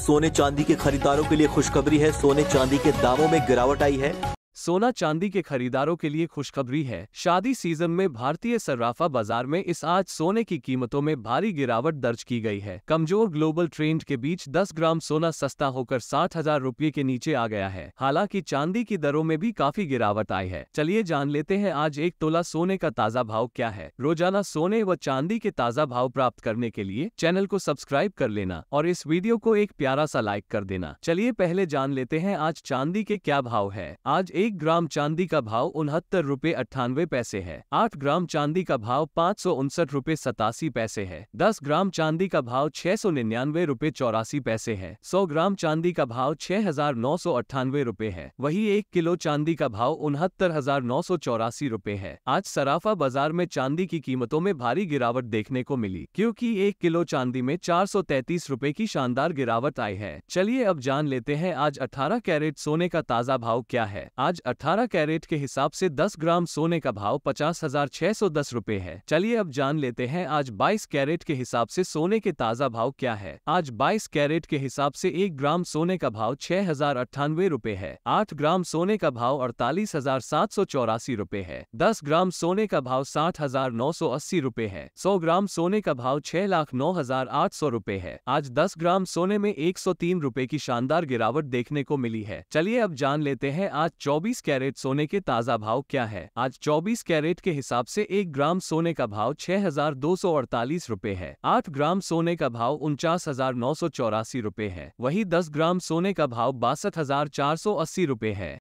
सोने चांदी के खरीदारों के लिए खुशखबरी है। सोने चांदी के दामों में गिरावट आई है। सोना चांदी के खरीदारों के लिए खुशखबरी है। शादी सीज़न में भारतीय सर्राफा बाज़ार में इस आज सोने की कीमतों में भारी गिरावट दर्ज की गई है। कमज़ोर ग्लोबल ट्रेंड के बीच 10 ग्राम सोना सस्ता होकर साठ हज़ार रूपए के नीचे आ गया है। हालाँकि चांदी की दरों में भी काफ़ी गिरावट आई है। चलिए जान लेते हैं आज एक तोला सोने का ताज़ा भाव क्या है। रोज़ाना सोने व चांदी के ताज़ा भाव प्राप्त करने के लिए चैनल को सब्सक्राइब कर लेना और इस वीडियो को एक प्यारा सा लाइक कर देना। चलिए पहले जान लेते हैं आज चांदी के क्या भाव है। आज एक एक ग्राम चांदी का भाव उनहत्तर रूपए अट्ठानवे पैसे है। आठ ग्राम चांदी का भाव पाँच सौ उनसठ रूपए सतासी पैसे है। दस ग्राम चांदी का भाव छह सौ निन्यानवे रूपए चौरासी पैसे है। सौ ग्राम चांदी का भाव छह हज़ार नौ सौ अट्ठानवे रूपए है। वही एक किलो चांदी का भाव उनहत्तर हज़ार नौ सौ चौरासी रूपए है। आज सराफा बाज़ार में चांदी की कीमतों में भारी गिरावट देखने को मिली, क्योंकि एक किलो चांदी में चार सौ तैतीस रूपए की शानदार गिरावट आई है। चलिए अब जान लेते हैं आज अठारह कैरेट सोने का ताज़ा भाव क्या है। आज आज 18 कैरेट के हिसाब से 10 ग्राम सोने का भाव पचास हज़ार छह सौ दस रूपए है। चलिए अब जान लेते हैं आज 22 कैरेट के हिसाब से सोने के ताज़ा भाव क्या है। आज 22 कैरेट के हिसाब से एक ग्राम सोने का भाव छह हज़ार अट्ठानवे रूपए है। आठ ग्राम सोने का भाव अड़तालीस हज़ार सात सौ चौरासी रूपए है। दस ग्राम सोने का भाव साठ हज़ार नौ सौ अस्सी रूपए है। सौ ग्राम सोने का भाव छह लाख नौ हज़ार आठ सौ रूपए है। आज दस ग्राम सोने में एक सौ तीन रूपए की शानदार गिरावट देखने को मिली है। चलिए अब जान लेते हैं आज चौबीस 24 कैरेट सोने के ताज़ा भाव क्या है? आज 24 कैरेट के हिसाब से एक ग्राम सोने का भाव छह हज़ार दो सौ अड़तालीस रूपए है। आठ ग्राम सोने का भाव उनचास हज़ार नौ सौ चौरासी रूपए है। वही दस ग्राम सोने का भाव बासठ हज़ार चार सौ अस्सी रूपए है।